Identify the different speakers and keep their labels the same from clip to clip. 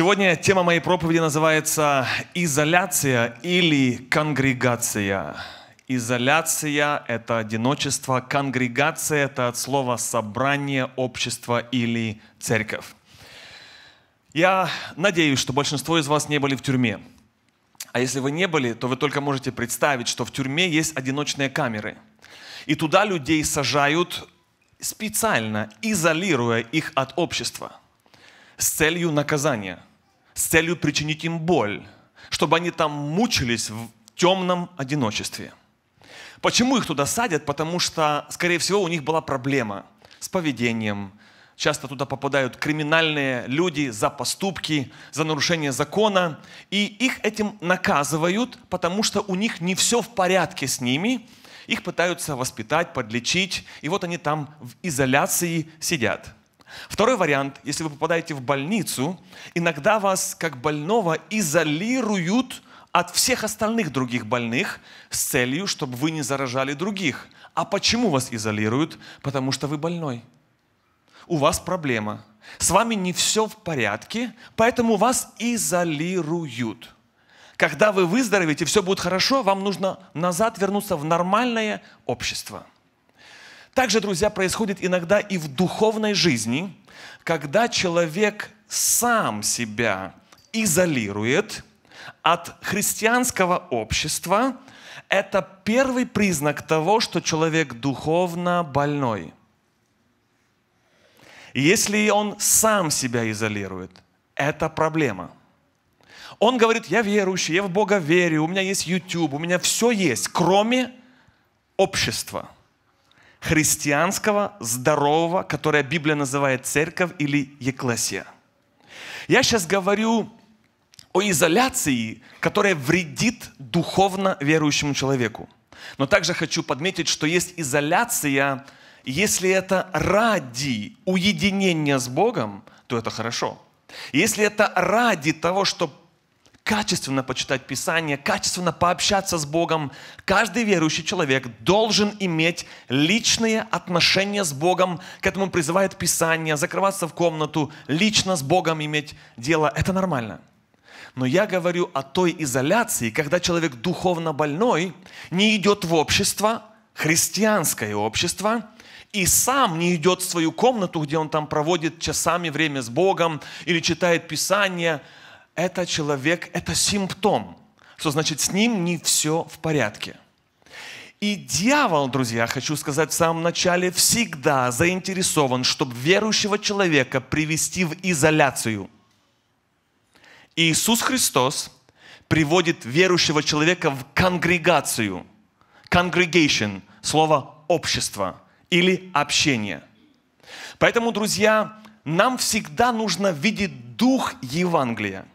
Speaker 1: Сегодня тема моей проповеди называется «Изоляция или конгрегация». Изоляция – это одиночество, конгрегация – это от слова «собрание», «общество» или «церковь». Я надеюсь, что большинство из вас не были в тюрьме. А если вы не были, то вы только можете представить, что в тюрьме есть одиночные камеры. И туда людей сажают специально, изолируя их от общества – с целью наказания, с целью причинить им боль, чтобы они там мучились в темном одиночестве. Почему их туда садят? Потому что, скорее всего, у них была проблема с поведением. Часто туда попадают криминальные люди за поступки, за нарушение закона. И их этим наказывают, потому что у них не все в порядке с ними. Их пытаются воспитать, подлечить. И вот они там в изоляции сидят. Второй вариант, если вы попадаете в больницу, иногда вас как больного изолируют от всех остальных других больных с целью, чтобы вы не заражали других. А почему вас изолируют? Потому что вы больной. У вас проблема. С вами не все в порядке, поэтому вас изолируют. Когда вы выздоровеете, все будет хорошо, вам нужно назад вернуться в нормальное общество – также, друзья, происходит иногда и в духовной жизни, когда человек сам себя изолирует от христианского общества, это первый признак того, что человек духовно больной. Если он сам себя изолирует, это проблема. Он говорит, я верующий, я в Бога верю, у меня есть YouTube, у меня все есть, кроме общества – христианского, здорового, которое Библия называет церковь или еклесия. Я сейчас говорю о изоляции, которая вредит духовно верующему человеку. Но также хочу подметить, что есть изоляция, если это ради уединения с Богом, то это хорошо. Если это ради того, чтобы качественно почитать Писание, качественно пообщаться с Богом. Каждый верующий человек должен иметь личные отношения с Богом. К этому призывает Писание, закрываться в комнату, лично с Богом иметь дело. Это нормально. Но я говорю о той изоляции, когда человек духовно больной не идет в общество, христианское общество, и сам не идет в свою комнату, где он там проводит часами время с Богом или читает Писание – это человек, это симптом, что значит с ним не все в порядке. И дьявол, друзья, хочу сказать в самом начале, всегда заинтересован, чтобы верующего человека привести в изоляцию. Иисус Христос приводит верующего человека в конгрегацию. Congregation – слово общество или общение. Поэтому, друзья, нам всегда нужно видеть дух Евангелия –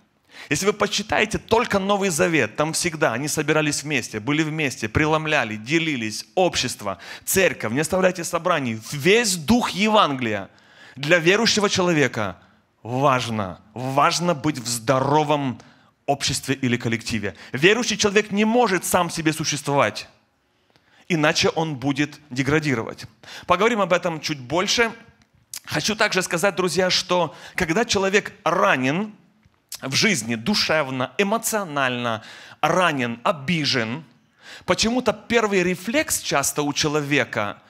Speaker 1: если вы почитаете только Новый Завет, там всегда они собирались вместе, были вместе, преломляли, делились, общество, церковь, не оставляйте собраний. Весь дух Евангелия для верующего человека важно. Важно быть в здоровом обществе или коллективе. Верующий человек не может сам себе существовать, иначе он будет деградировать. Поговорим об этом чуть больше. Хочу также сказать, друзья, что когда человек ранен, в жизни душевно, эмоционально ранен, обижен, почему-то первый рефлекс часто у человека,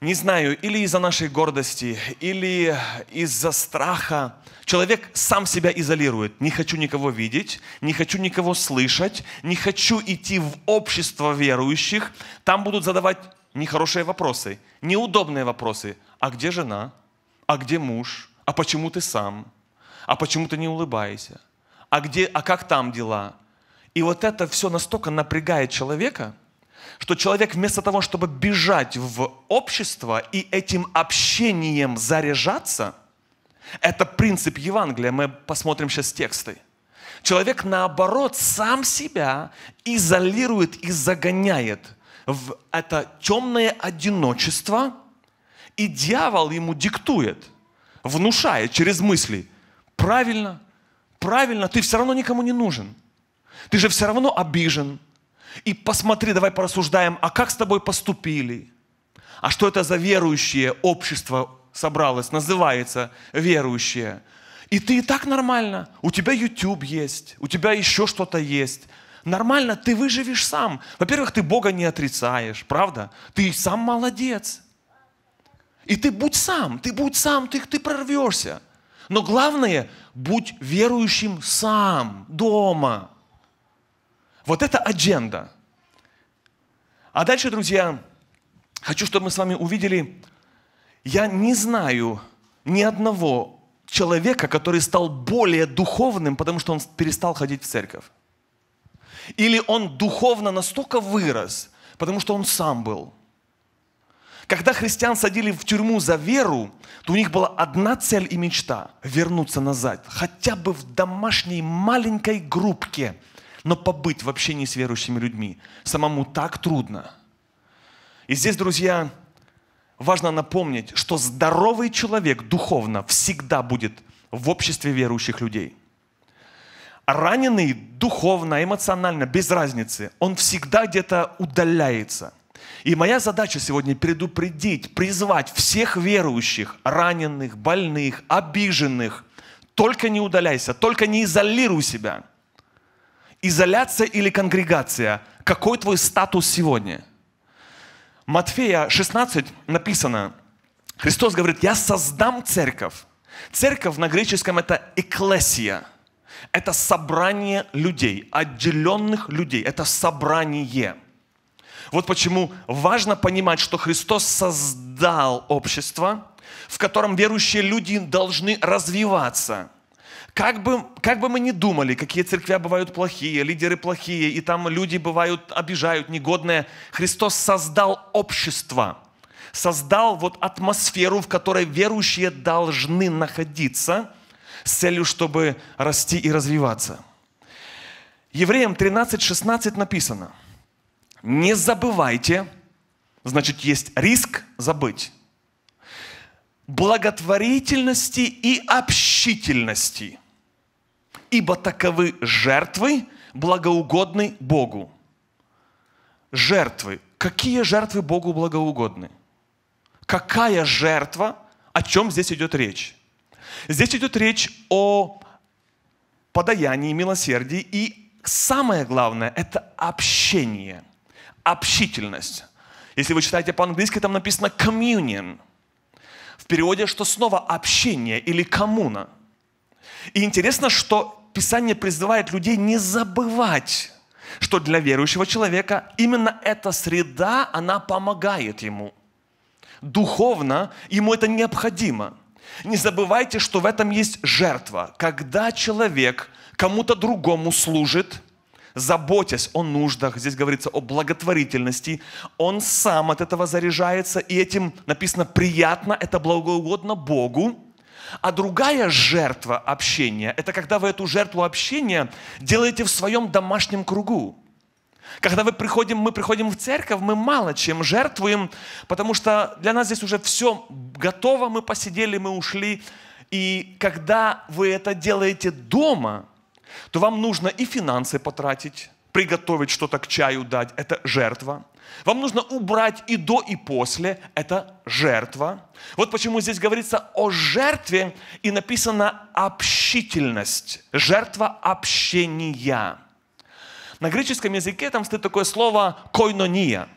Speaker 1: не знаю, или из-за нашей гордости, или из-за страха, человек сам себя изолирует. Не хочу никого видеть, не хочу никого слышать, не хочу идти в общество верующих. Там будут задавать нехорошие вопросы, неудобные вопросы. А где жена? А где муж? А почему ты сам? А почему ты не улыбаешься? А, где, а как там дела? И вот это все настолько напрягает человека, что человек вместо того, чтобы бежать в общество и этим общением заряжаться, это принцип Евангелия, мы посмотрим сейчас тексты. Человек, наоборот, сам себя изолирует и загоняет в это темное одиночество, и дьявол ему диктует, внушает через мысли – Правильно, правильно, ты все равно никому не нужен. Ты же все равно обижен. И посмотри, давай порассуждаем, а как с тобой поступили? А что это за верующее общество собралось, называется верующее? И ты и так нормально. У тебя YouTube есть, у тебя еще что-то есть. Нормально, ты выживешь сам. Во-первых, ты Бога не отрицаешь, правда? Ты сам молодец. И ты будь сам, ты будь сам, ты, ты прорвешься. Но главное, будь верующим сам, дома. Вот это адженда. А дальше, друзья, хочу, чтобы мы с вами увидели, я не знаю ни одного человека, который стал более духовным, потому что он перестал ходить в церковь. Или он духовно настолько вырос, потому что он сам был. Когда христиан садили в тюрьму за веру, то у них была одна цель и мечта – вернуться назад. Хотя бы в домашней маленькой группке, но побыть в общении с верующими людьми. Самому так трудно. И здесь, друзья, важно напомнить, что здоровый человек духовно всегда будет в обществе верующих людей. Раненый духовно, эмоционально, без разницы, он всегда где-то удаляется. И моя задача сегодня предупредить, призвать всех верующих, раненых, больных, обиженных. Только не удаляйся, только не изолируй себя. Изоляция или конгрегация. Какой твой статус сегодня? Матфея 16 написано, Христос говорит, я создам церковь. Церковь на греческом это эклесия. Это собрание людей, отделенных людей. Это собрание. Вот почему важно понимать, что Христос создал общество, в котором верующие люди должны развиваться. Как бы, как бы мы ни думали, какие церкви бывают плохие, лидеры плохие, и там люди бывают, обижают, негодные, Христос создал общество, создал вот атмосферу, в которой верующие должны находиться с целью, чтобы расти и развиваться. Евреям 13.16 написано, не забывайте, значит, есть риск забыть, благотворительности и общительности – ибо таковы жертвы, благоугодны Богу. Жертвы. Какие жертвы Богу благоугодны? Какая жертва? О чем здесь идет речь? Здесь идет речь о подаянии, милосердии и самое главное – это общение, общительность. Если вы читаете по-английски, там написано communion. В переводе, что снова общение или коммуна. И интересно, что Писание призывает людей не забывать, что для верующего человека именно эта среда, она помогает ему. Духовно ему это необходимо. Не забывайте, что в этом есть жертва. Когда человек кому-то другому служит, заботясь о нуждах, здесь говорится о благотворительности, он сам от этого заряжается, и этим написано приятно, это благоугодно Богу, а другая жертва общения – это когда вы эту жертву общения делаете в своем домашнем кругу. Когда мы приходим, мы приходим в церковь, мы мало чем жертвуем, потому что для нас здесь уже все готово, мы посидели, мы ушли. И когда вы это делаете дома, то вам нужно и финансы потратить, приготовить что-то к чаю дать, это жертва. Вам нужно убрать и до, и после. Это жертва. Вот почему здесь говорится о жертве и написано общительность. Жертва общения. На греческом языке там стоит такое слово койнония,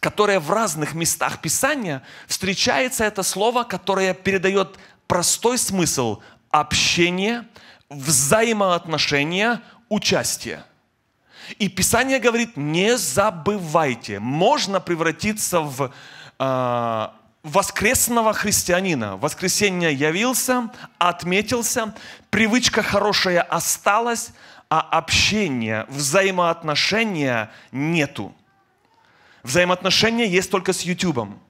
Speaker 1: которое в разных местах Писания встречается это слово, которое передает простой смысл общения, взаимоотношения, участия. И Писание говорит, не забывайте. Можно превратиться в э, воскресного христианина. Воскресенье явился, отметился, привычка хорошая осталась, а общения, взаимоотношения нету. Взаимоотношения есть только с Ютубом.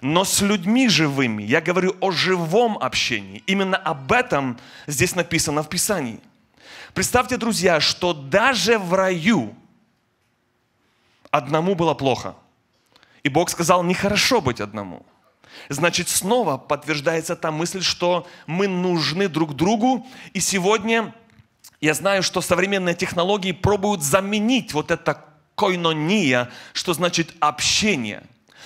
Speaker 1: Но с людьми живыми, я говорю о живом общении. Именно об этом здесь написано в Писании – Представьте, друзья, что даже в раю одному было плохо. И Бог сказал, нехорошо быть одному. Значит, снова подтверждается та мысль, что мы нужны друг другу. И сегодня я знаю, что современные технологии пробуют заменить вот это койнония, что значит общение.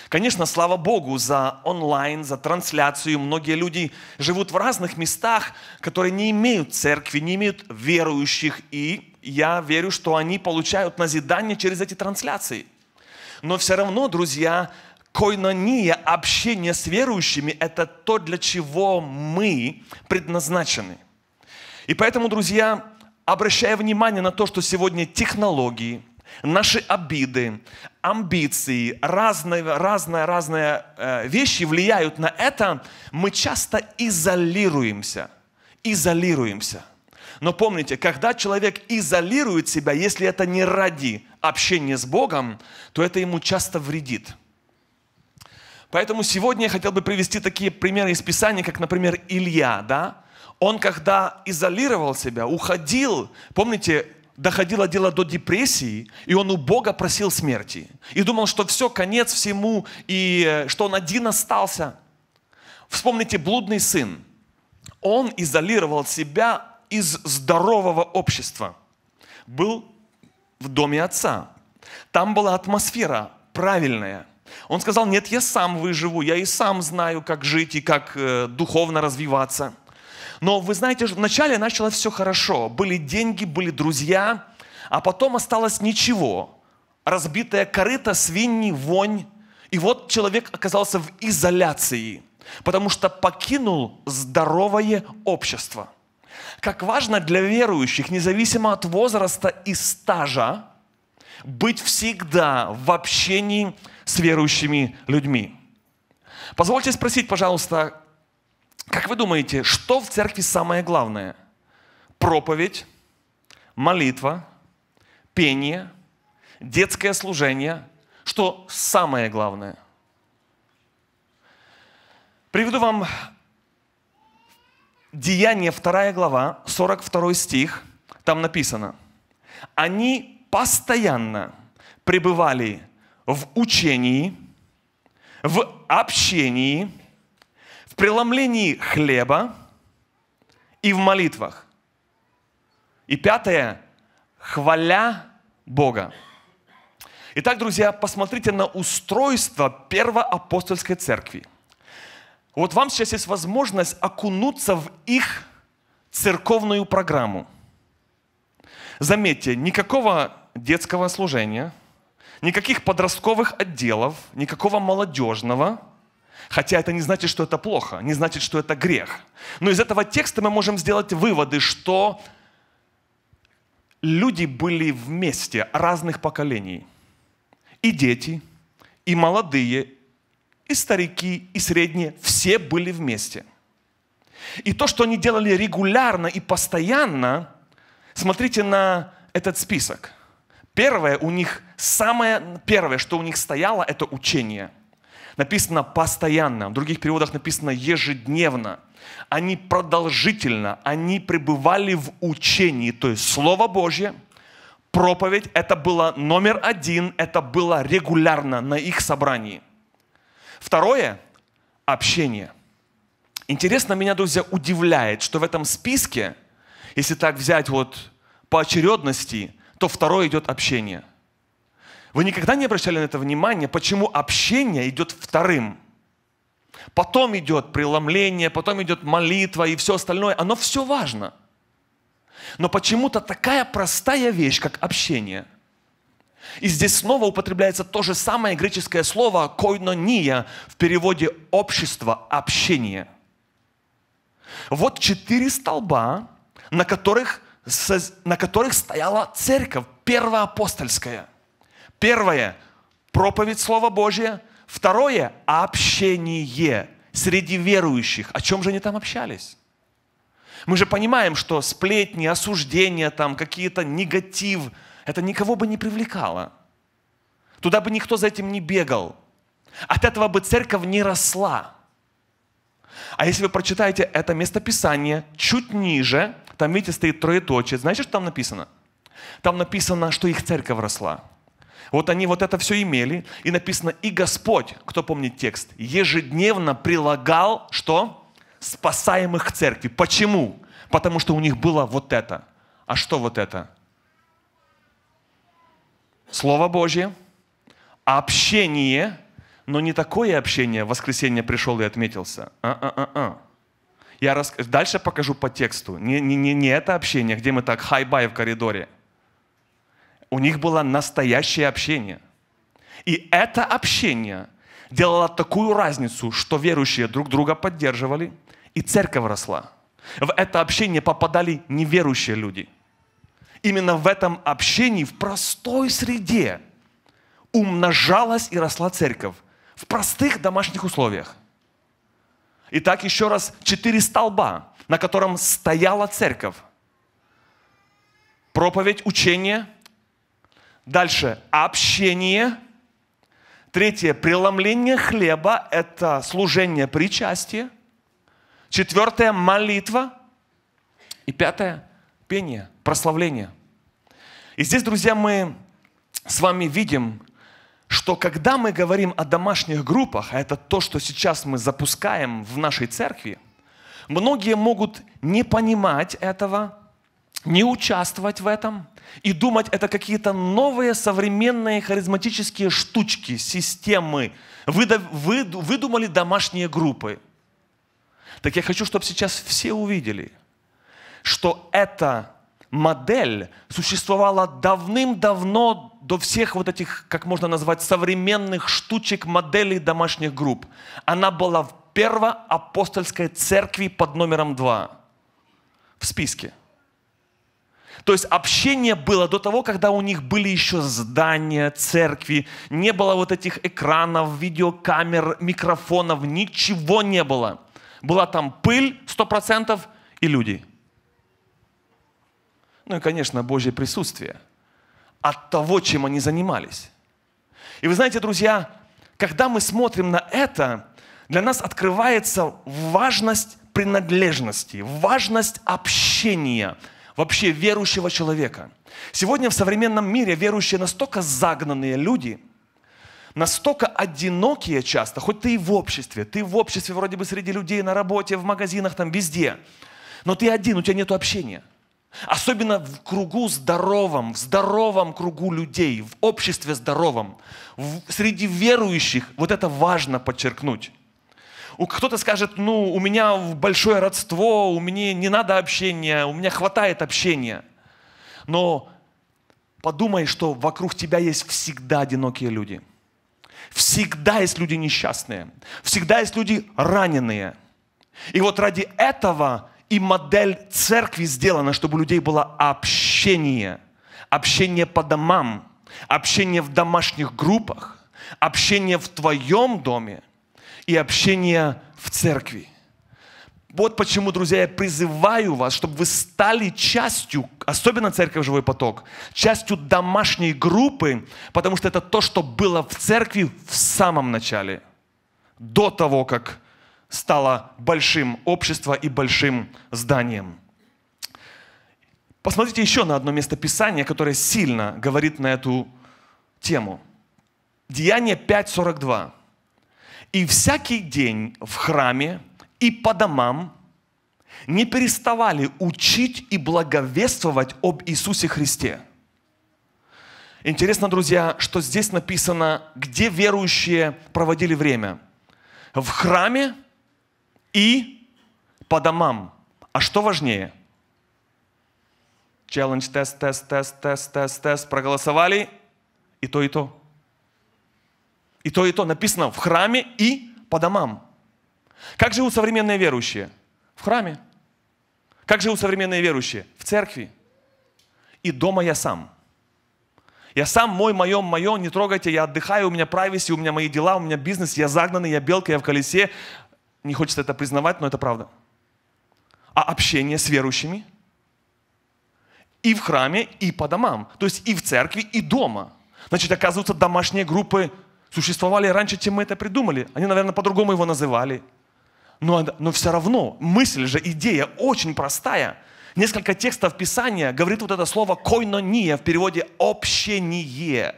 Speaker 1: Конечно, слава Богу за онлайн, за трансляцию. Многие люди живут в разных местах, которые не имеют церкви, не имеют верующих. И я верю, что они получают назидание через эти трансляции. Но все равно, друзья, койнония, общение с верующими, это то, для чего мы предназначены. И поэтому, друзья, обращая внимание на то, что сегодня технологии – наши обиды, амбиции, разные, разные, разные э, вещи влияют на это, мы часто изолируемся. Изолируемся. Но помните, когда человек изолирует себя, если это не ради общения с Богом, то это ему часто вредит. Поэтому сегодня я хотел бы привести такие примеры из Писания, как, например, Илья, да? Он, когда изолировал себя, уходил, помните, доходило дело до депрессии, и он у Бога просил смерти. И думал, что все, конец всему, и э, что он один остался. Вспомните, блудный сын. Он изолировал себя из здорового общества. Был в доме отца. Там была атмосфера правильная. Он сказал, нет, я сам выживу, я и сам знаю, как жить и как э, духовно развиваться – но вы знаете, вначале началось все хорошо. Были деньги, были друзья, а потом осталось ничего. Разбитая корыта, свиньи, вонь. И вот человек оказался в изоляции, потому что покинул здоровое общество. Как важно для верующих, независимо от возраста и стажа, быть всегда в общении с верующими людьми. Позвольте спросить, пожалуйста, как вы думаете, что в церкви самое главное? Проповедь, молитва, пение, детское служение. Что самое главное? Приведу вам Деяние 2 глава, 42 стих. Там написано. Они постоянно пребывали в учении, в общении, преломлении хлеба и в молитвах. И пятое, хваля Бога. Итак, друзья, посмотрите на устройство первоапостольской церкви. Вот вам сейчас есть возможность окунуться в их церковную программу. Заметьте, никакого детского служения, никаких подростковых отделов, никакого молодежного – Хотя это не значит, что это плохо, не значит, что это грех. Но из этого текста мы можем сделать выводы, что люди были вместе разных поколений. И дети, и молодые, и старики, и средние, все были вместе. И то, что они делали регулярно и постоянно, смотрите на этот список. Первое у них, самое первое, что у них стояло, это учение – Написано постоянно, в других переводах написано ежедневно. Они продолжительно, они пребывали в учении, то есть Слово Божье, проповедь, это было номер один, это было регулярно на их собрании. Второе – общение. Интересно, меня, друзья, удивляет, что в этом списке, если так взять вот по очередности, то второе идет общение – вы никогда не обращали на это внимание, почему общение идет вторым? Потом идет преломление, потом идет молитва и все остальное. Оно все важно. Но почему-то такая простая вещь, как общение. И здесь снова употребляется то же самое греческое слово «койнония» в переводе «общество», «общение». Вот четыре столба, на которых, на которых стояла церковь первоапостольская – Первое – проповедь Слова Божия. Второе – общение среди верующих. О чем же они там общались? Мы же понимаем, что сплетни, осуждения, там, какие-то негатив, это никого бы не привлекало. Туда бы никто за этим не бегал. От этого бы церковь не росла. А если вы прочитаете это местописание чуть ниже, там, видите, стоит троеточие. Знаете, что там написано? Там написано, что их церковь росла. Вот они вот это все имели, и написано, и Господь, кто помнит текст, ежедневно прилагал, что? Спасаемых к церкви. Почему? Потому что у них было вот это. А что вот это? Слово Божье, общение, Но не такое общение, в воскресенье пришел и отметился. А-а-а-а. Я рас... дальше покажу по тексту. Не, не, не, это общение, где мы так hi-bye в коридоре. У них было настоящее общение. И это общение делало такую разницу, что верующие друг друга поддерживали, и церковь росла. В это общение попадали неверующие люди. Именно в этом общении, в простой среде, умножалась и росла церковь. В простых домашних условиях. Итак, еще раз, четыре столба, на котором стояла церковь. Проповедь, учение. Дальше общение. Третье, преломление хлеба – это служение причастия. Четвертое – молитва. И пятое – пение, прославление. И здесь, друзья, мы с вами видим, что когда мы говорим о домашних группах, а это то, что сейчас мы запускаем в нашей церкви, многие могут не понимать этого, не участвовать в этом и думать, это какие-то новые современные харизматические штучки, системы. Вы, вы, выдумали домашние группы. Так я хочу, чтобы сейчас все увидели, что эта модель существовала давным-давно до всех вот этих, как можно назвать, современных штучек, моделей домашних групп. Она была в первоапостольской церкви под номером два в списке. То есть общение было до того, когда у них были еще здания, церкви, не было вот этих экранов, видеокамер, микрофонов, ничего не было. Была там пыль 100% и люди. Ну и, конечно, Божье присутствие от того, чем они занимались. И вы знаете, друзья, когда мы смотрим на это, для нас открывается важность принадлежности, важность общения вообще верующего человека. Сегодня в современном мире верующие настолько загнанные люди, настолько одинокие часто, хоть ты и в обществе, ты в обществе вроде бы среди людей, на работе, в магазинах, там везде, но ты один, у тебя нет общения – Особенно в кругу здоровом, в здоровом кругу людей, в обществе здоровом, в, среди верующих. Вот это важно подчеркнуть. Кто-то скажет, ну, у меня большое родство, у меня не надо общения, у меня хватает общения. Но подумай, что вокруг тебя есть всегда одинокие люди. Всегда есть люди несчастные. Всегда есть люди раненые. И вот ради этого и модель церкви сделана, чтобы у людей было общение. Общение по домам, общение в домашних группах, общение в твоем доме и общение в церкви. Вот почему, друзья, я призываю вас, чтобы вы стали частью, особенно Церковь Живой Поток, частью домашней группы, потому что это то, что было в церкви в самом начале, до того, как стало большим общество и большим зданием. Посмотрите еще на одно место Писания, которое сильно говорит на эту тему. Деяние 5.42. «И всякий день в храме и по домам не переставали учить и благовествовать об Иисусе Христе». Интересно, друзья, что здесь написано, где верующие проводили время. В храме и по домам. А что важнее? Челлендж, тест, тест, тест, тест, тест, тест. Проголосовали. И то, и то. И то, и то. Написано в храме и по домам. Как живут современные верующие? В храме. Как живут современные верующие? В церкви. И дома я сам. Я сам, мой, моем, мое, не трогайте, я отдыхаю, у меня прависи, у меня мои дела, у меня бизнес, я загнанный, я белка, я в колесе, не хочется это признавать, но это правда. А общение с верующими и в храме, и по домам. То есть и в церкви, и дома. Значит, оказывается, домашние группы существовали раньше, чем мы это придумали. Они, наверное, по-другому его называли. Но, но все равно мысль же, идея очень простая. Несколько текстов Писания говорит вот это слово «койнония» в переводе «общение».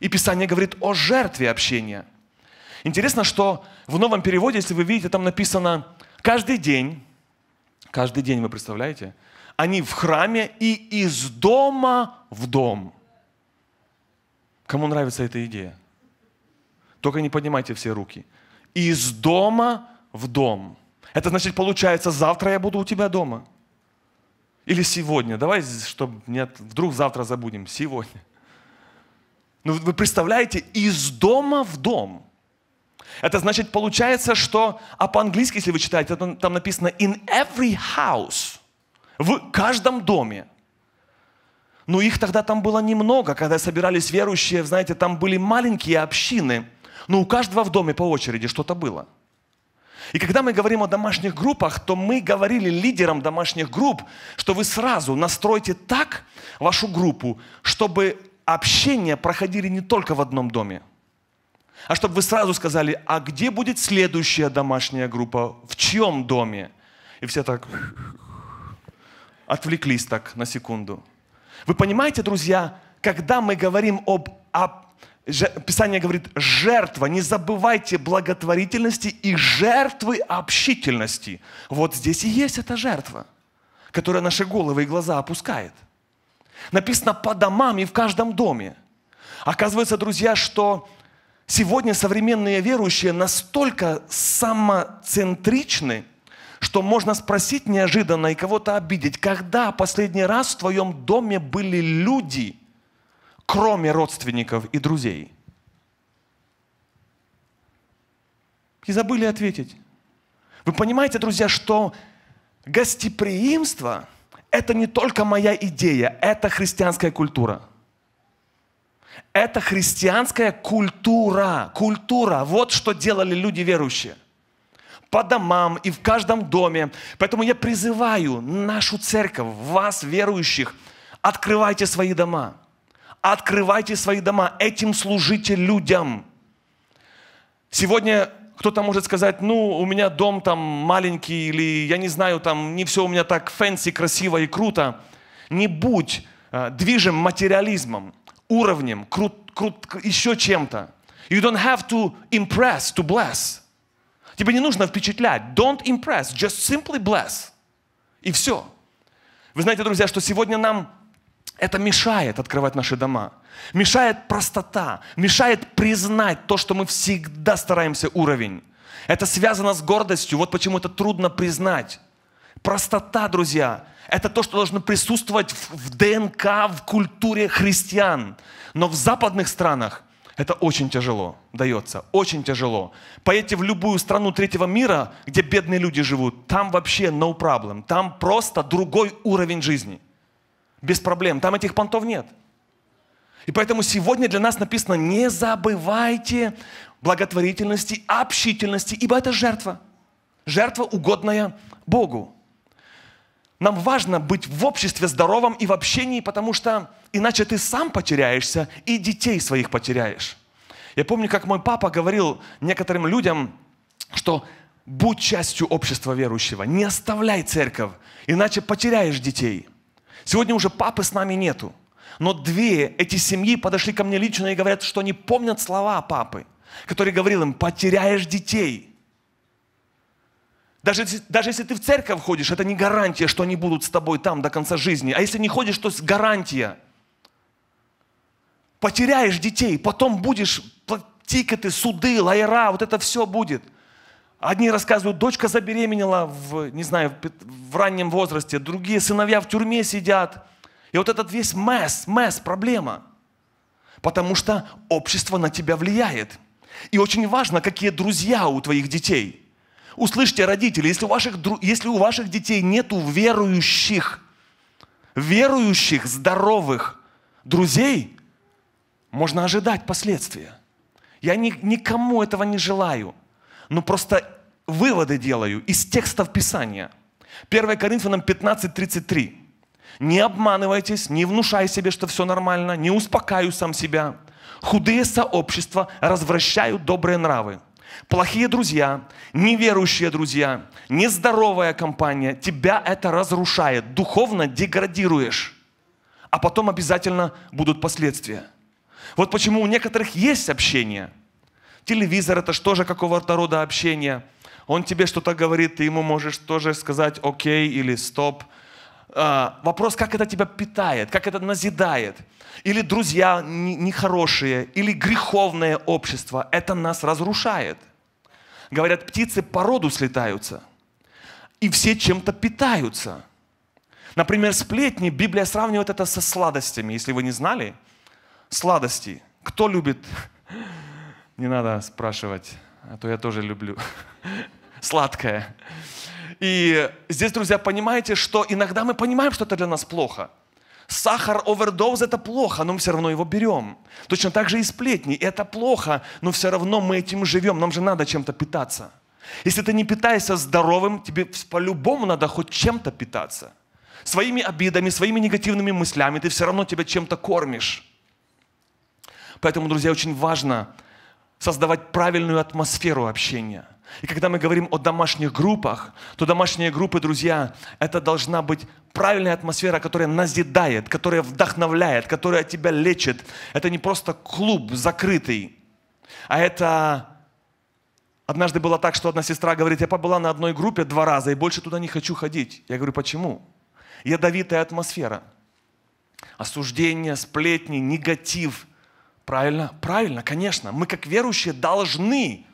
Speaker 1: И Писание говорит о жертве общения – Интересно, что в новом переводе, если вы видите, там написано каждый день, каждый день, вы представляете, они в храме и из дома в дом. Кому нравится эта идея? Только не поднимайте все руки. Из дома в дом. Это значит, получается, завтра я буду у тебя дома. Или сегодня. Давай, чтобы нет, вдруг завтра забудем. Сегодня. Ну, вы представляете, из дома в дом. Это значит, получается, что, а по-английски, если вы читаете, там, там написано in every house. В каждом доме. Но их тогда там было немного, когда собирались верующие, знаете, там были маленькие общины, но у каждого в доме по очереди что-то было. И когда мы говорим о домашних группах, то мы говорили лидерам домашних групп, что вы сразу настройте так вашу группу, чтобы общения проходили не только в одном доме, а чтобы вы сразу сказали, а где будет следующая домашняя группа, в чьем доме? И все так отвлеклись так на секунду. Вы понимаете, друзья, когда мы говорим об, об Писание говорит, жертва, не забывайте благотворительности и жертвы общительности. Вот здесь и есть эта жертва, которая наши головы и глаза опускает. Написано по домам и в каждом доме. Оказывается, друзья, что сегодня современные верующие настолько самоцентричны, что можно спросить неожиданно и кого-то обидеть, когда последний раз в твоем доме были люди – кроме родственников и друзей? И забыли ответить. Вы понимаете, друзья, что гостеприимство – это не только моя идея, это христианская культура. Это христианская культура. Культура. Вот что делали люди верующие. По домам и в каждом доме. Поэтому я призываю нашу церковь, вас, верующих, открывайте свои дома – Открывайте свои дома. Этим служите людям. Сегодня кто-то может сказать, ну, у меня дом там маленький, или я не знаю, там не все у меня так fancy, красиво и круто. Не будь э, движим материализмом, уровнем, крут, крут, еще чем-то. You don't have to impress to bless. Тебе не нужно впечатлять. Don't impress, just simply bless. И все. Вы знаете, друзья, что сегодня нам это мешает открывать наши дома. Мешает простота. Мешает признать то, что мы всегда стараемся уровень. Это связано с гордостью. Вот почему это трудно признать. Простота, друзья, это то, что должно присутствовать в ДНК, в культуре христиан. Но в западных странах это очень тяжело дается, очень тяжело. Поедьте в любую страну третьего мира, где бедные люди живут, там вообще no problem, там просто другой уровень жизни – без проблем. Там этих понтов нет. И поэтому сегодня для нас написано, не забывайте благотворительности, общительности, ибо это жертва. Жертва, угодная Богу. Нам важно быть в обществе здоровом и в общении, потому что иначе ты сам потеряешься и детей своих потеряешь. Я помню, как мой папа говорил некоторым людям, что будь частью общества верующего, не оставляй церковь, иначе потеряешь детей – Сегодня уже папы с нами нету. Но две эти семьи подошли ко мне лично и говорят, что они помнят слова папы, который говорил им, потеряешь детей. Даже, даже если ты в церковь ходишь, это не гарантия, что они будут с тобой там до конца жизни. А если не ходишь, то гарантия. Потеряешь детей, потом будешь тикеты, суды, лайера, вот это все будет. Одни рассказывают, дочка забеременела в, не знаю, в раннем возрасте, другие сыновья в тюрьме сидят. И вот этот весь месс, месс, проблема. Потому что общество на тебя влияет. И очень важно, какие друзья у твоих детей. Услышьте, родители, если у ваших, если у ваших детей нету верующих, верующих, здоровых друзей, можно ожидать последствия. Я ни, никому этого не желаю. Но просто выводы делаю из текстов Писания. 1 Коринфянам 15.33. Не обманывайтесь, не внушай себе, что все нормально, не успокаю сам себя. Худые сообщества развращают добрые нравы. Плохие друзья, неверующие друзья, нездоровая компания, тебя это разрушает, духовно деградируешь. А потом обязательно будут последствия. Вот почему у некоторых есть общение. Телевизор это что же какого-то рода общение – он тебе что-то говорит, ты ему можешь тоже сказать окей или стоп. А, вопрос, как это тебя питает, как это назидает. Или друзья нехорошие, или греховное общество. Это нас разрушает. Говорят, птицы по роду слетаются. И все чем-то питаются. Например, сплетни, Библия сравнивает это со сладостями. Если вы не знали, сладости. Кто любит? Не надо спрашивать, а то я тоже люблю. Сладкое. И здесь, друзья, понимаете, что иногда мы понимаем, что это для нас плохо. Сахар, овердоз – это плохо, но мы все равно его берем. Точно так же и сплетни. Это плохо, но все равно мы этим живем. Нам же надо чем-то питаться. Если ты не питаешься здоровым, тебе по-любому надо хоть чем-то питаться. Своими обидами, своими негативными мыслями ты все равно тебя чем-то кормишь. Поэтому, друзья, очень важно создавать правильную атмосферу общения – и когда мы говорим о домашних группах, то домашние группы, друзья, это должна быть правильная атмосфера, которая назидает, которая вдохновляет, которая тебя лечит. Это не просто клуб закрытый, а это... Однажды было так, что одна сестра говорит, я побыла на одной группе два раза и больше туда не хочу ходить. Я говорю, почему? Ядовитая атмосфера. Осуждение, сплетни, негатив. Правильно? Правильно, конечно. Мы как верующие должны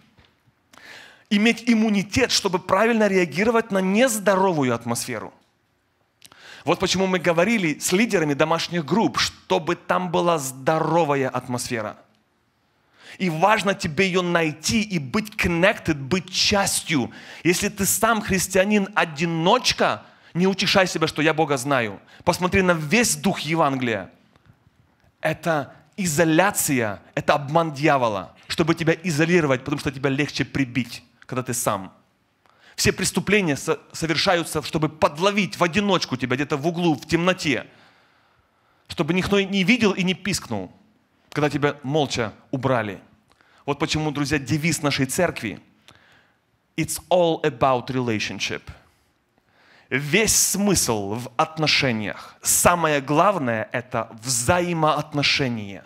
Speaker 1: иметь иммунитет, чтобы правильно реагировать на нездоровую атмосферу. Вот почему мы говорили с лидерами домашних групп, чтобы там была здоровая атмосфера. И важно тебе ее найти и быть connected, быть частью. Если ты сам христианин-одиночка, не утешай себя, что я Бога знаю. Посмотри на весь дух Евангелия. Это изоляция, это обман дьявола, чтобы тебя изолировать, потому что тебя легче прибить когда ты сам. Все преступления совершаются, чтобы подловить в одиночку тебя где-то в углу, в темноте. Чтобы никто не видел и не пискнул, когда тебя молча убрали. Вот почему, друзья, девиз нашей церкви It's all about relationship. Весь смысл в отношениях. Самое главное – это взаимоотношения.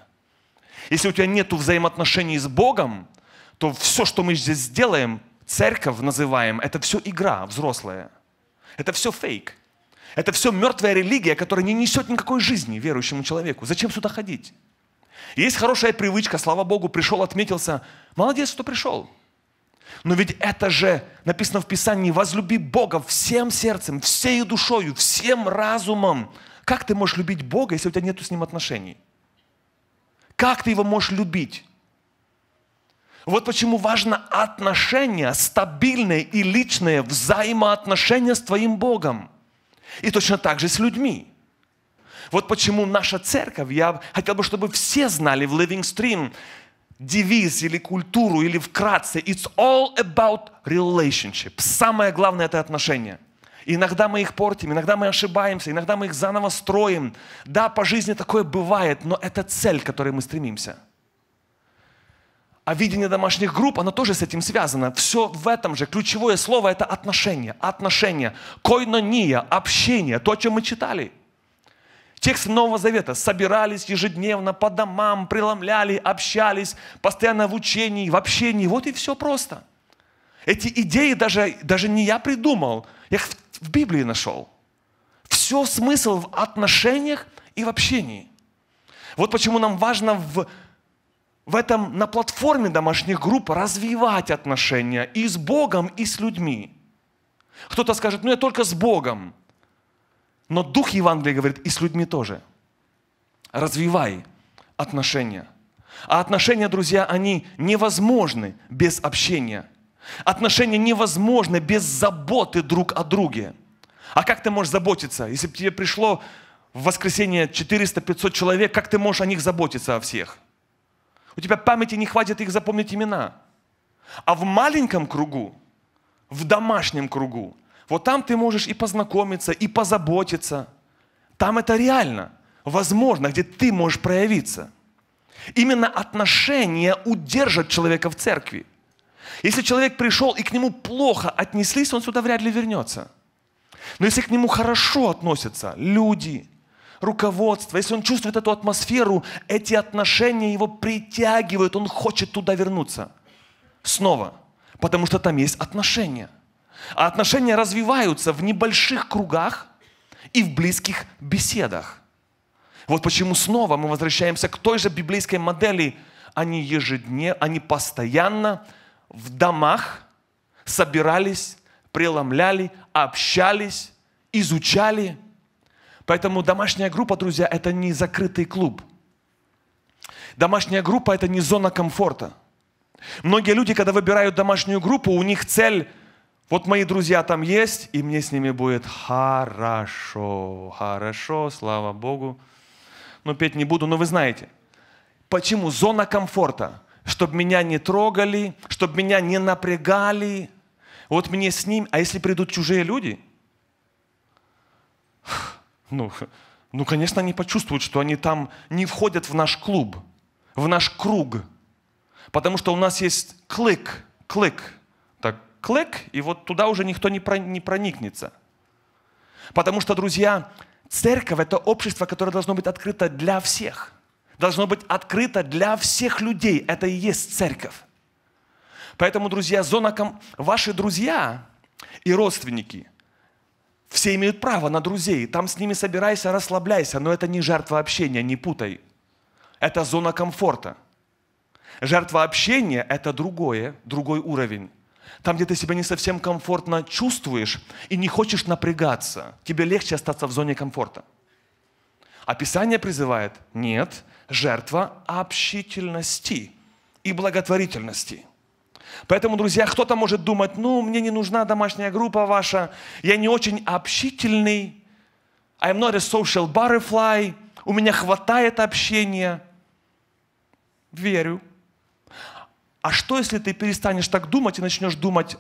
Speaker 1: Если у тебя нет взаимоотношений с Богом, то все, что мы здесь сделаем, церковь называем, это все игра взрослая. Это все фейк. Это все мертвая религия, которая не несет никакой жизни верующему человеку. Зачем сюда ходить? Есть хорошая привычка, слава Богу, пришел, отметился. Молодец, что пришел. Но ведь это же написано в Писании, возлюби Бога всем сердцем, всей душою, всем разумом. Как ты можешь любить Бога, если у тебя нет с Ним отношений? Как ты Его можешь любить? Вот почему важно отношения, стабильные и личные взаимоотношения с твоим Богом. И точно так же с людьми. Вот почему наша церковь, я хотел бы, чтобы все знали в Living Stream девиз или культуру, или вкратце, it's all about relationship. Самое главное – это отношения. Иногда мы их портим, иногда мы ошибаемся, иногда мы их заново строим. Да, по жизни такое бывает, но это цель, к которой мы стремимся – а видение домашних групп, оно тоже с этим связано. Все в этом же. Ключевое слово – это отношение. Отношение. Койнония, общение. То, о чем мы читали. Текст Нового Завета. Собирались ежедневно по домам, преломляли, общались, постоянно в учении, в общении. Вот и все просто. Эти идеи даже, даже не я придумал. Я их в Библии нашел. Все смысл в отношениях и в общении. Вот почему нам важно в в этом, на платформе домашних групп развивать отношения и с Богом, и с людьми. Кто-то скажет, ну я только с Богом. Но Дух Евангелия говорит, и с людьми тоже. Развивай отношения. А отношения, друзья, они невозможны без общения. Отношения невозможны без заботы друг о друге. А как ты можешь заботиться? Если бы тебе пришло в воскресенье 400-500 человек, как ты можешь о них заботиться, о всех? У тебя памяти не хватит их запомнить имена. А в маленьком кругу, в домашнем кругу, вот там ты можешь и познакомиться, и позаботиться. Там это реально, возможно, где ты можешь проявиться. Именно отношения удержат человека в церкви. Если человек пришел и к нему плохо отнеслись, он сюда вряд ли вернется. Но если к нему хорошо относятся люди, руководство, если он чувствует эту атмосферу, эти отношения его притягивают, он хочет туда вернуться. Снова. Потому что там есть отношения. А отношения развиваются в небольших кругах и в близких беседах. Вот почему снова мы возвращаемся к той же библейской модели. Они ежедневно, они постоянно в домах собирались, преломляли, общались, изучали. Поэтому домашняя группа, друзья, это не закрытый клуб. Домашняя группа – это не зона комфорта. Многие люди, когда выбирают домашнюю группу, у них цель – вот мои друзья там есть, и мне с ними будет хорошо, хорошо, слава Богу. Но петь не буду, но вы знаете. Почему? Зона комфорта. Чтобы меня не трогали, чтобы меня не напрягали. Вот мне с ним, а если придут чужие люди, ну, ну, конечно, они почувствуют, что они там не входят в наш клуб, в наш круг. Потому что у нас есть клик, клик, так, клик, и вот туда уже никто не проникнется. Потому что, друзья, церковь – это общество, которое должно быть открыто для всех. Должно быть открыто для всех людей. Это и есть церковь. Поэтому, друзья, зона ком... ваши друзья и родственники, все имеют право на друзей. Там с ними собирайся, расслабляйся, но это не жертва общения, не путай. Это зона комфорта. Жертва общения – это другое, другой уровень. Там, где ты себя не совсем комфортно чувствуешь и не хочешь напрягаться, тебе легче остаться в зоне комфорта. А призывает, нет, жертва общительности и благотворительности – Поэтому, друзья, кто-то может думать, ну, мне не нужна домашняя группа ваша, я не очень общительный, I'm not a social butterfly, у меня хватает общения. Верю. А что, если ты перестанешь так думать и начнешь думать,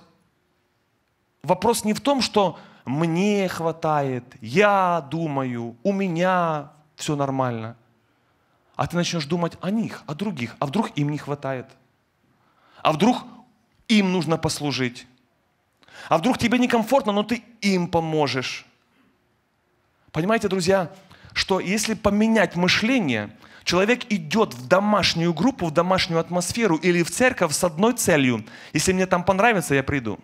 Speaker 1: вопрос не в том, что мне хватает, я думаю, у меня все нормально. А ты начнешь думать о них, о других. А вдруг им не хватает? А вдруг им нужно послужить. А вдруг тебе некомфортно, но ты им поможешь. Понимаете, друзья, что если поменять мышление, человек идет в домашнюю группу, в домашнюю атмосферу или в церковь с одной целью. Если мне там понравится, я приду.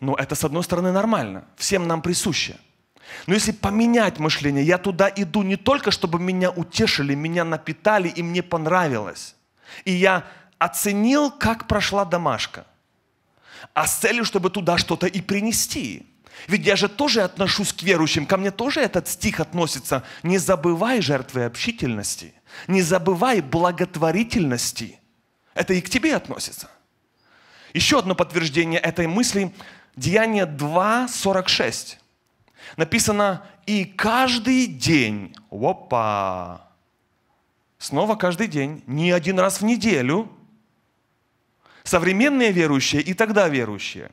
Speaker 1: Но это, с одной стороны, нормально. Всем нам присуще. Но если поменять мышление, я туда иду не только, чтобы меня утешили, меня напитали и мне понравилось. И я оценил, как прошла домашка, а с целью, чтобы туда что-то и принести. Ведь я же тоже отношусь к верующим, ко мне тоже этот стих относится. Не забывай жертвы общительности, не забывай благотворительности. Это и к тебе относится. Еще одно подтверждение этой мысли – Деяние 2.46. Написано, и каждый день, опа, снова каждый день, не один раз в неделю, современные верующие и тогда верующие.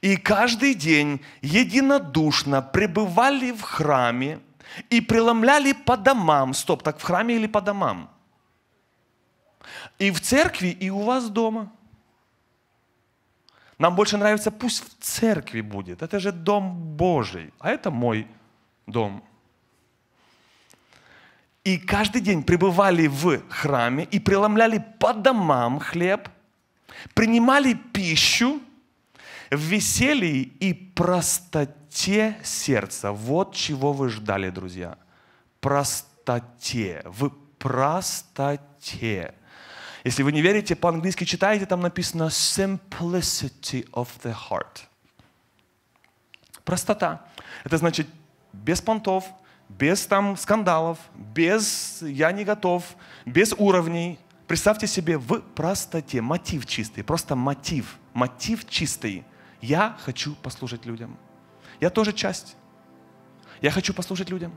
Speaker 1: И каждый день единодушно пребывали в храме и преломляли по домам. Стоп, так в храме или по домам? И в церкви, и у вас дома. Нам больше нравится, пусть в церкви будет. Это же дом Божий, а это мой дом. И каждый день пребывали в храме и преломляли по домам хлеб принимали пищу в веселье и простоте сердца. Вот чего вы ждали, друзья. Простоте. В простоте. Если вы не верите, по-английски читаете, там написано simplicity of the heart. Простота. Это значит без понтов, без там скандалов, без я не готов, без уровней, Представьте себе в простоте, мотив чистый, просто мотив, мотив чистый. Я хочу послужить людям. Я тоже часть. Я хочу послужить людям.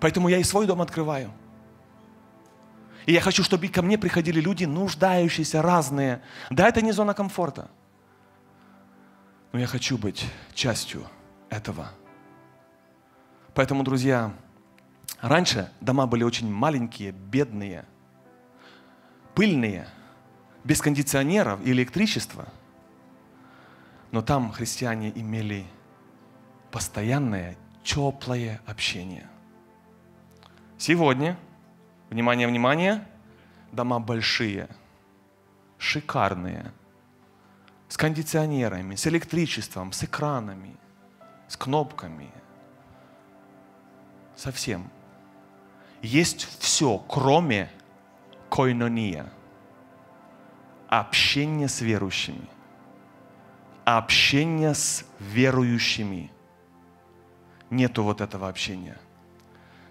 Speaker 1: Поэтому я и свой дом открываю. И я хочу, чтобы ко мне приходили люди, нуждающиеся, разные. Да, это не зона комфорта. Но я хочу быть частью этого. Поэтому, друзья, Раньше дома были очень маленькие, бедные, пыльные, без кондиционеров и электричества. Но там христиане имели постоянное, теплое общение. Сегодня, внимание, внимание, дома большие, шикарные, с кондиционерами, с электричеством, с экранами. с кнопками. Совсем. Есть все, кроме койнония. Общение с верующими. Общение с верующими. Нету вот этого общения.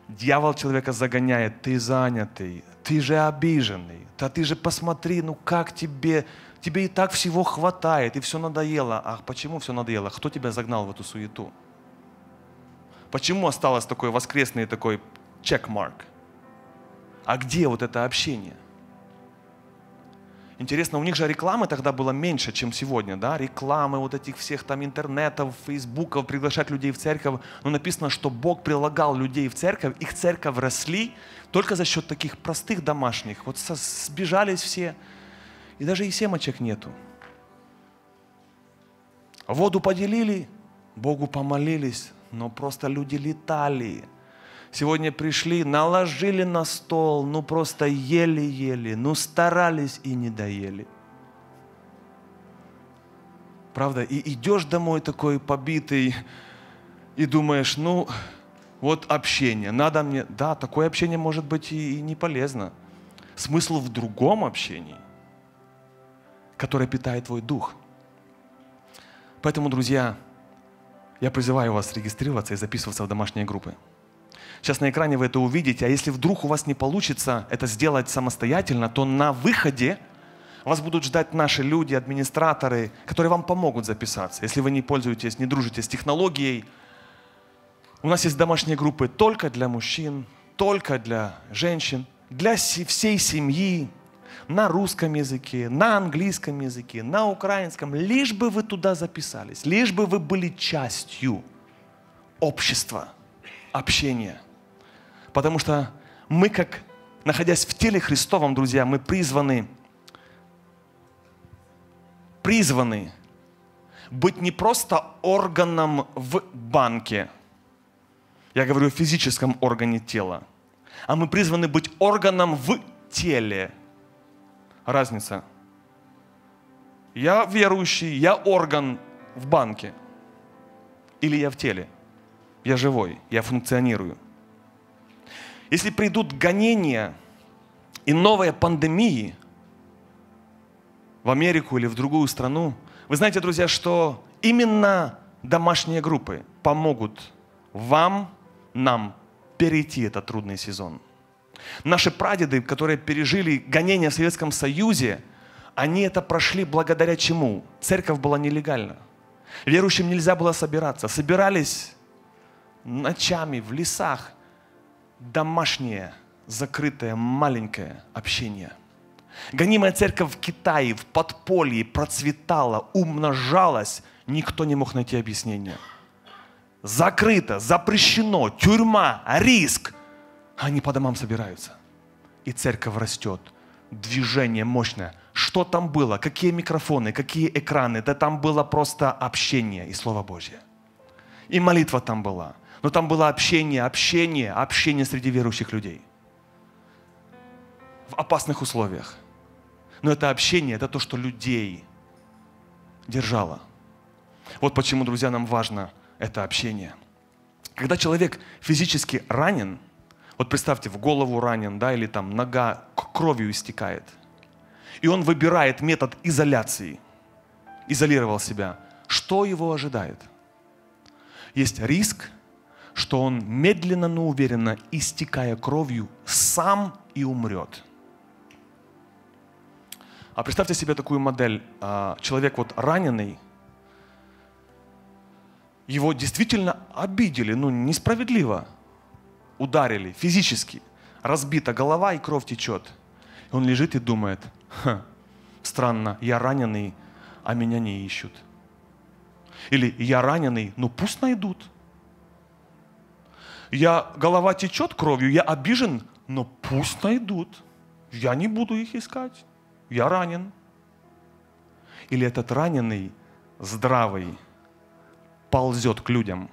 Speaker 1: Дьявол человека загоняет, ты занятый, ты же обиженный, да ты же посмотри, ну как тебе, тебе и так всего хватает, и все надоело. А почему все надоело? Кто тебя загнал в эту суету? Почему осталось такой воскресный такой чекмарк? А где вот это общение? Интересно, у них же рекламы тогда было меньше, чем сегодня, да? Рекламы вот этих всех там интернетов, фейсбуков, приглашать людей в церковь. Но написано, что Бог прилагал людей в церковь, их церковь росли только за счет таких простых домашних. Вот сбежались все, и даже и семочек нету. Воду поделили, Богу помолились, но просто люди летали. Сегодня пришли, наложили на стол, ну просто ели-ели, ну старались и не доели. Правда? И идешь домой такой побитый и думаешь, ну вот общение, надо мне... Да, такое общение может быть и, и не полезно. Смысл в другом общении, которое питает твой дух. Поэтому, друзья, я призываю вас регистрироваться и записываться в домашние группы. Сейчас на экране вы это увидите. А если вдруг у вас не получится это сделать самостоятельно, то на выходе вас будут ждать наши люди, администраторы, которые вам помогут записаться. Если вы не пользуетесь, не дружите с технологией, у нас есть домашние группы только для мужчин, только для женщин, для всей семьи, на русском языке, на английском языке, на украинском, лишь бы вы туда записались, лишь бы вы были частью общества, общения. Потому что мы, как находясь в теле Христовом, друзья, мы призваны, призваны быть не просто органом в банке, я говорю о физическом органе тела, а мы призваны быть органом в теле. Разница. Я верующий, я орган в банке. Или я в теле. Я живой, я функционирую. Если придут гонения и новые пандемии в Америку или в другую страну, вы знаете, друзья, что именно домашние группы помогут вам, нам перейти этот трудный сезон. Наши прадеды, которые пережили гонения в Советском Союзе, они это прошли благодаря чему? Церковь была нелегальна. Верующим нельзя было собираться. Собирались ночами в лесах, домашнее, закрытое, маленькое общение. Гонимая церковь в Китае, в подполье процветала, умножалась, никто не мог найти объяснения. Закрыто, запрещено, тюрьма, риск. Они по домам собираются. И церковь растет. Движение мощное. Что там было? Какие микрофоны, какие экраны? Да там было просто общение и Слово Божье. И молитва там была. Но там было общение, общение, общение среди верующих людей. В опасных условиях. Но это общение, это то, что людей держало. Вот почему, друзья, нам важно это общение. Когда человек физически ранен, вот представьте, в голову ранен, да, или там нога кровью истекает, и он выбирает метод изоляции, изолировал себя, что его ожидает? Есть риск что он медленно, но уверенно, истекая кровью, сам и умрет. А представьте себе такую модель. А, человек вот раненый, его действительно обидели, ну несправедливо. Ударили физически. Разбита голова и кровь течет. И он лежит и думает, Ха, странно, я раненый, а меня не ищут. Или я раненый, ну пусть найдут я, голова течет кровью, я обижен, но пусть найдут. Я не буду их искать. Я ранен. Или этот раненый, здравый, ползет к людям.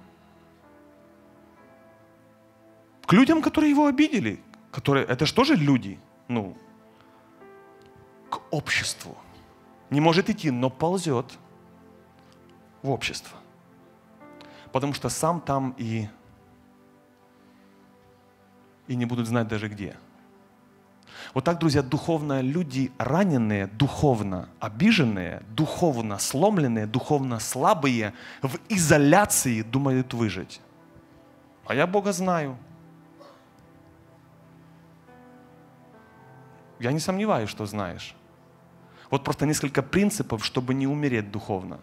Speaker 1: К людям, которые его обидели. Которые, это же тоже люди. Ну, к обществу. Не может идти, но ползет в общество. Потому что сам там и, и не будут знать даже где. Вот так, друзья, духовно люди раненые, духовно обиженные, духовно сломленные, духовно слабые, в изоляции думают выжить. А я Бога знаю. Я не сомневаюсь, что знаешь. Вот просто несколько принципов, чтобы не умереть духовно.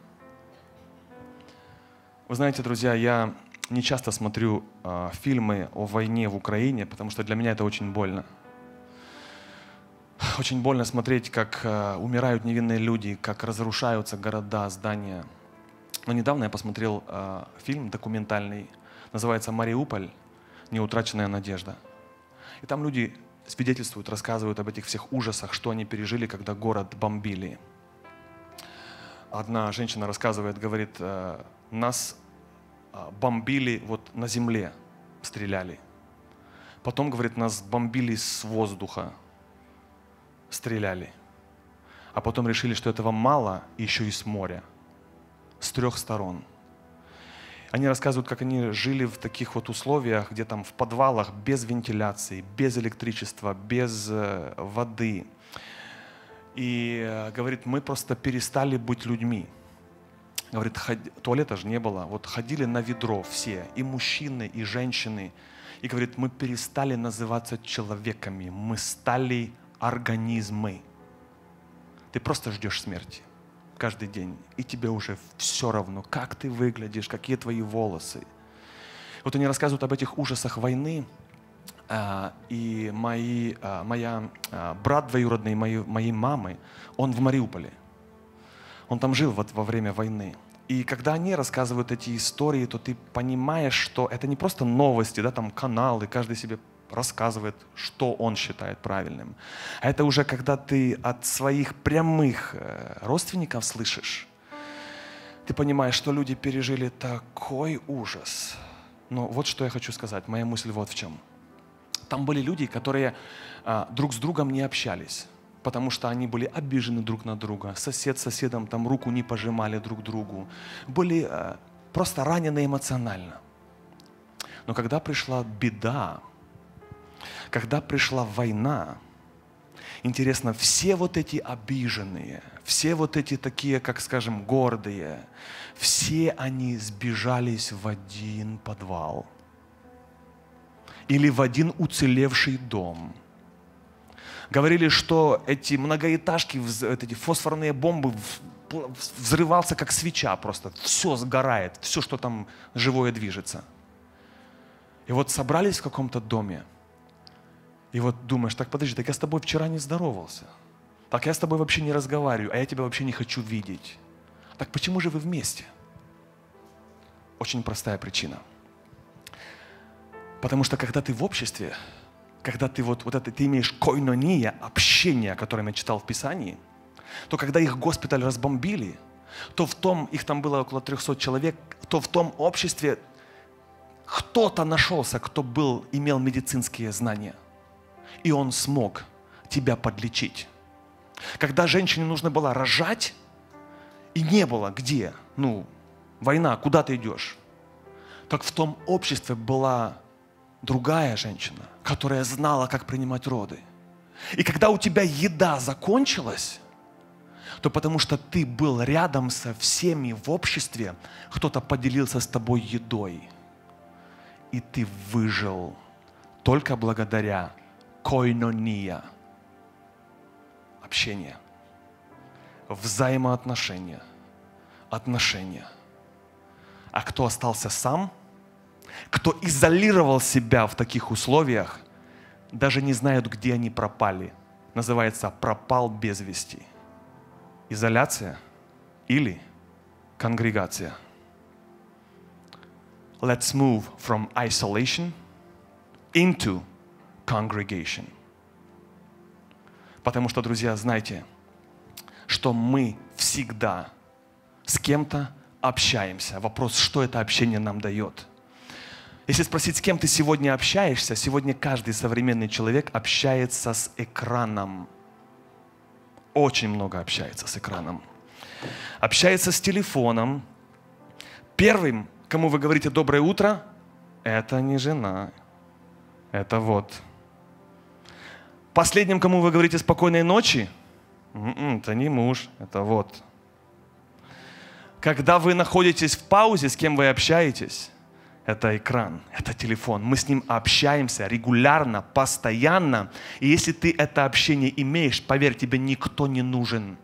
Speaker 1: Вы знаете, друзья, я не часто смотрю э, фильмы о войне в Украине, потому что для меня это очень больно. Очень больно смотреть, как э, умирают невинные люди, как разрушаются города, здания. Но недавно я посмотрел э, фильм документальный, называется «Мариуполь. Неутраченная надежда». И там люди свидетельствуют, рассказывают об этих всех ужасах, что они пережили, когда город бомбили. Одна женщина рассказывает, говорит, э, нас бомбили вот на земле, стреляли. Потом, говорит, нас бомбили с воздуха, стреляли. А потом решили, что этого мало, еще и с моря, с трех сторон. Они рассказывают, как они жили в таких вот условиях, где там в подвалах без вентиляции, без электричества, без э, воды. И э, говорит, мы просто перестали быть людьми. Говорит, туалета же не было. Вот ходили на ведро все, и мужчины, и женщины. И говорит, мы перестали называться человеками, мы стали организмы. Ты просто ждешь смерти каждый день, и тебе уже все равно, как ты выглядишь, какие твои волосы. Вот они рассказывают об этих ужасах войны, а, и мои, а, моя а, брат двоюродный моей, моей мамы, он в Мариуполе. Он там жил вот во время войны. И когда они рассказывают эти истории, то ты понимаешь, что это не просто новости, да, там каналы, каждый себе рассказывает, что он считает правильным. А это уже когда ты от своих прямых э, родственников слышишь, ты понимаешь, что люди пережили такой ужас. Но вот что я хочу сказать, моя мысль вот в чем. Там были люди, которые а, друг с другом не общались, потому что они были обижены друг на друга. Сосед с соседом там руку не пожимали друг другу. Были а, просто ранены эмоционально. Но когда пришла беда, когда пришла война, интересно, все вот эти обиженные, все вот эти такие, как скажем, гордые, все они сбежались в один подвал или в один уцелевший дом. Говорили, что эти многоэтажки, эти фосфорные бомбы взрывался как свеча просто. Все сгорает, все, что там живое движется. И вот собрались в каком-то доме – и вот думаешь, так подожди, так я с тобой вчера не здоровался. Так я с тобой вообще не разговариваю, а я тебя вообще не хочу видеть. Так почему же вы вместе? Очень простая причина. Потому что когда ты в обществе, когда ты вот, вот это, ты имеешь койнония, общение, которое я читал в Писании, то когда их госпиталь разбомбили, то в том, их там было около 300 человек, то в том обществе кто-то нашелся, кто был, имел медицинские знания – и Он смог тебя подлечить. Когда женщине нужно было рожать, и не было где, ну, война, куда ты идешь? Так в том обществе была другая женщина, которая знала, как принимать роды. И когда у тебя еда закончилась, то потому что ты был рядом со всеми в обществе, кто-то поделился с тобой едой, и ты выжил только благодаря койнония. Общение. Взаимоотношения. Отношения. А кто остался сам, кто изолировал себя в таких условиях, даже не знают, где они пропали. Называется «пропал без вести». Изоляция или конгрегация. Let's move from isolation into congregation. Потому что, друзья, знайте, что мы всегда с кем-то общаемся. Вопрос, что это общение нам дает. Если спросить, с кем ты сегодня общаешься, сегодня каждый современный человек общается с экраном. Очень много общается с экраном. Общается с телефоном. Первым кому вы говорите «доброе утро», это не жена. Это вот. Последним, кому вы говорите «спокойной ночи», м-м, это не муж, это вот. Когда вы находитесь в паузе, с кем вы общаетесь, это экран, это телефон. Мы с ним общаемся регулярно, постоянно. И если ты это общение имеешь, поверь, тебе никто не нужен.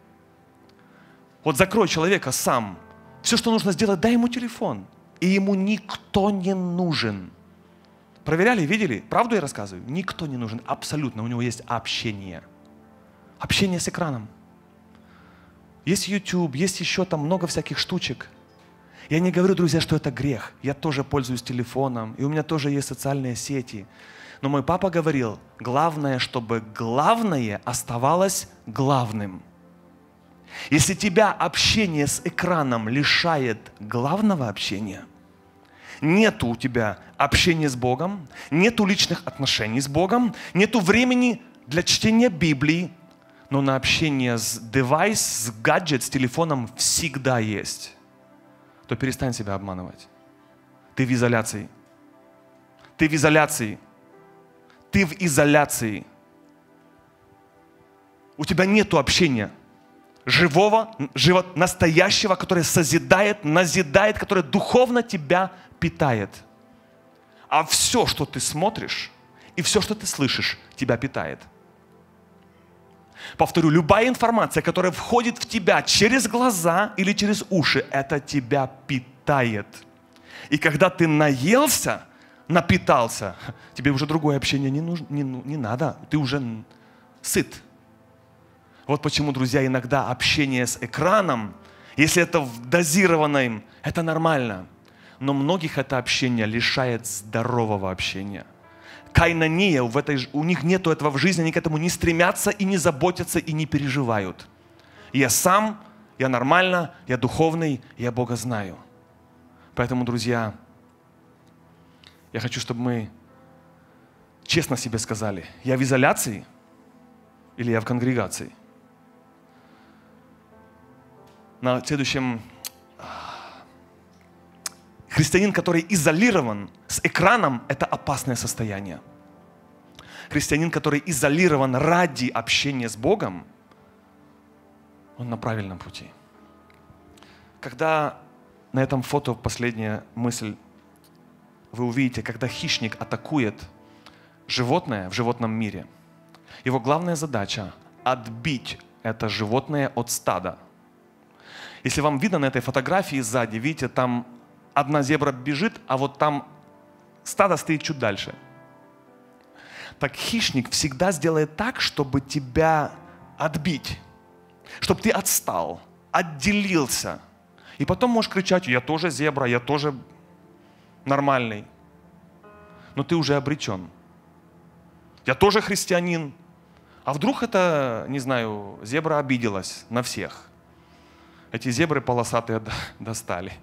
Speaker 1: Вот закрой человека сам. Все, что нужно сделать, дай ему телефон. И ему никто не нужен. Проверяли, видели? Правду я рассказываю? Никто не нужен. Абсолютно. У него есть общение. Общение с экраном. Есть YouTube, есть еще там много всяких штучек. Я не говорю, друзья, что это грех. Я тоже пользуюсь телефоном, и у меня тоже есть социальные сети. Но мой папа говорил, главное, чтобы главное оставалось главным. Если тебя общение с экраном лишает главного общения, нету у тебя общения с Богом, нету личных отношений с Богом, нету времени для чтения Библии, но на общение с девайс, с гаджет, с телефоном всегда есть, то перестань себя обманывать. Ты в изоляции. Ты в изоляции. Ты в изоляции. У тебя нет общения живого, живо, настоящего, которое созидает, назидает, которое духовно тебя питает. А все, что ты смотришь, и все, что ты слышишь, тебя питает – Повторю, любая информация, которая входит в тебя через глаза или через уши, это тебя питает. И когда ты наелся, напитался, тебе уже другое общение не, нужно, не, не надо, ты уже сыт. Вот почему, друзья, иногда общение с экраном, если это в дозированном, это нормально. Но многих это общение лишает здорового общения кайнания, в этой, у них нету этого в жизни, они к этому не стремятся и не заботятся и не переживают. Я сам, я нормально, я духовный, я Бога знаю. Поэтому, друзья, я хочу, чтобы мы честно себе сказали, я в изоляции или я в конгрегации? На следующем Христианин, который изолирован с экраном, это опасное состояние. Христианин, который изолирован ради общения с Богом, он на правильном пути. Когда на этом фото последняя мысль, вы увидите, когда хищник атакует животное в животном мире, его главная задача – отбить это животное от стада. Если вам видно на этой фотографии сзади, видите, там одна зебра бежит, а вот там стадо стоит чуть дальше. Так хищник всегда сделает так, чтобы тебя отбить, чтобы ты отстал, отделился. И потом можешь кричать, я тоже зебра, я тоже нормальный. Но ты уже обречен. Я тоже христианин. А вдруг это, не знаю, зебра обиделась на всех. Эти зебры полосатые достали.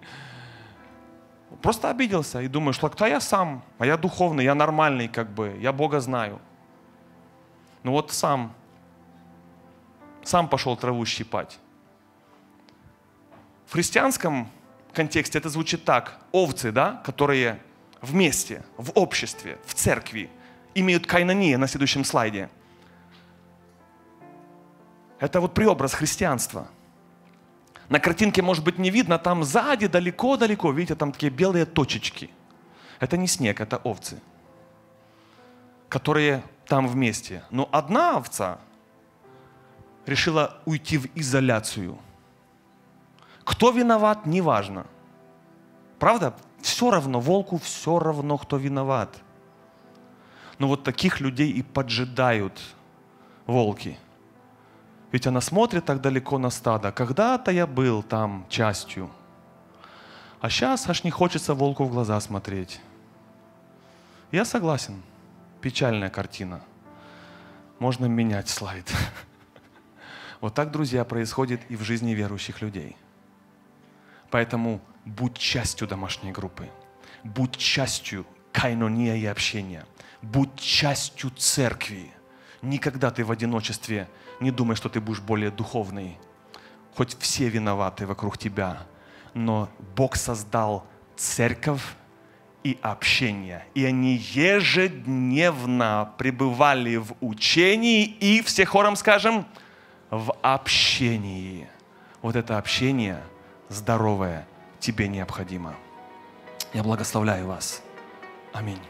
Speaker 1: Просто обиделся и думаешь, кто я сам, а я духовный, я нормальный, как бы, я Бога знаю. Ну вот сам, сам пошел траву щипать. В христианском контексте это звучит так. Овцы, да, которые вместе, в обществе, в церкви, имеют кайнания на следующем слайде. Это вот преобраз христианства – на картинке, может быть, не видно, там сзади, далеко-далеко, видите, там такие белые точечки. Это не снег, это овцы, которые там вместе. Но одна овца решила уйти в изоляцию. Кто виноват, неважно. Правда? Все равно, волку все равно, кто виноват. Но вот таких людей и поджидают волки – ведь она смотрит так далеко на стадо. Когда-то я был там частью. А сейчас аж не хочется волку в глаза смотреть. Я согласен. Печальная картина. Можно менять слайд. Вот так, друзья, происходит и в жизни верующих людей. Поэтому будь частью домашней группы. Будь частью кайнония и общения. Будь частью церкви. Никогда ты в одиночестве не думай, что ты будешь более духовный. Хоть все виноваты вокруг тебя, но Бог создал церковь и общение. И они ежедневно пребывали в учении и, все хором скажем, в общении. Вот это общение здоровое тебе необходимо. Я благословляю вас. Аминь.